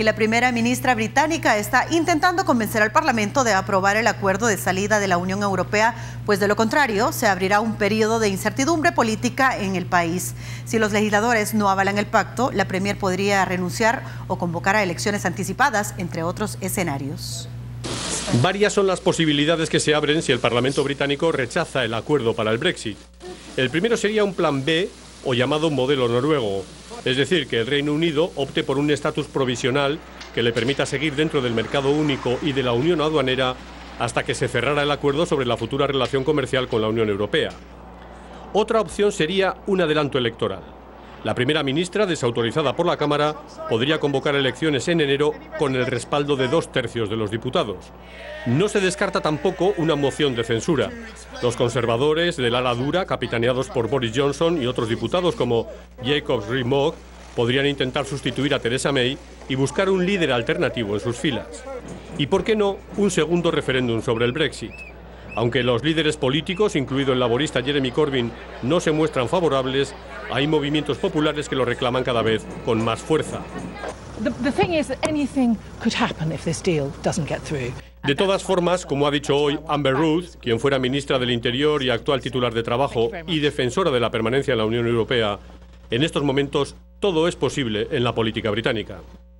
Y la primera ministra británica está intentando convencer al Parlamento de aprobar el acuerdo de salida de la Unión Europea, pues de lo contrario se abrirá un periodo de incertidumbre política en el país. Si los legisladores no avalan el pacto, la Premier podría renunciar o convocar a elecciones anticipadas, entre otros escenarios. Varias son las posibilidades que se abren si el Parlamento británico rechaza el acuerdo para el Brexit. El primero sería un plan B o llamado modelo noruego, es decir, que el Reino Unido opte por un estatus provisional que le permita seguir dentro del mercado único y de la Unión aduanera hasta que se cerrara el acuerdo sobre la futura relación comercial con la Unión Europea. Otra opción sería un adelanto electoral. La primera ministra, desautorizada por la Cámara, podría convocar elecciones en enero con el respaldo de dos tercios de los diputados. No se descarta tampoco una moción de censura. Los conservadores del ala dura, capitaneados por Boris Johnson y otros diputados como Jacob rees podrían intentar sustituir a Theresa May y buscar un líder alternativo en sus filas. Y por qué no un segundo referéndum sobre el Brexit. Aunque los líderes políticos, incluido el laborista Jeremy Corbyn, no se muestran favorables, hay movimientos populares que lo reclaman cada vez con más fuerza. De todas formas, como ha dicho hoy Amber Ruth, quien fuera ministra del Interior y actual titular de Trabajo y defensora de la permanencia en la Unión Europea, en estos momentos todo es posible en la política británica.